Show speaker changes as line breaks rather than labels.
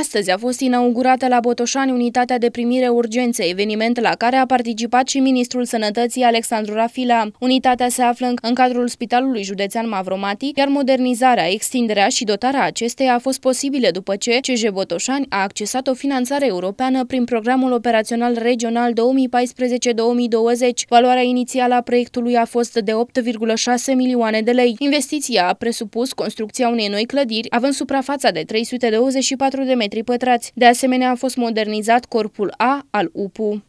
Astăzi a fost inaugurată la Botoșani unitatea de primire urgențe, eveniment la care a participat și ministrul Sănătății Alexandru Rafila. Unitatea se află în cadrul Spitalului Județean Mavromati, iar modernizarea, extinderea și dotarea acesteia a fost posibile după ce CJ Botoșani a accesat o finanțare europeană prin programul operațional regional 2014-2020. Valoarea inițială a proiectului a fost de 8,6 milioane de lei. Investiția a presupus construcția unei noi clădiri, având suprafața de 324 de metri pătrați. De asemenea, a fost modernizat corpul A al UPU.